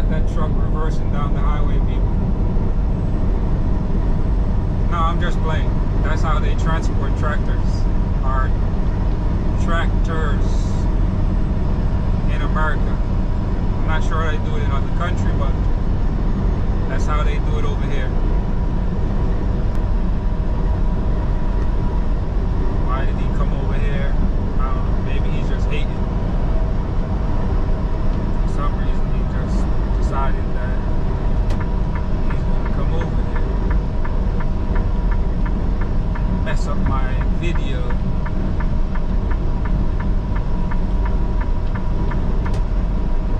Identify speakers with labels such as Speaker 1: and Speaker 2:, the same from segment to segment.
Speaker 1: at that truck reversing down the highway, people. No, I'm just playing. That's how they transport tractors. Are tractors in America. I'm not sure they do it in other country, but that's how they do it over here. Mess up my video.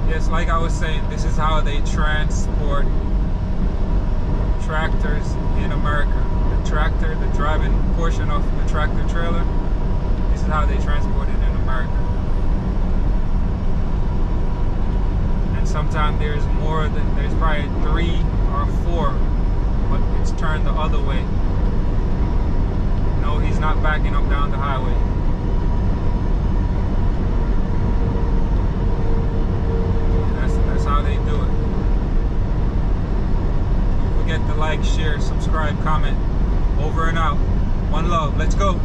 Speaker 1: Yes, like I was saying, this is how they transport tractors in America. The tractor, the driving portion of the tractor trailer, this is how they transport it in America. And sometimes there's more than, there's probably three or four, but it's turned the other way. No, not backing up down the highway. That's, that's how they do it. Don't forget to like, share, subscribe, comment. Over and out. One love. Let's go.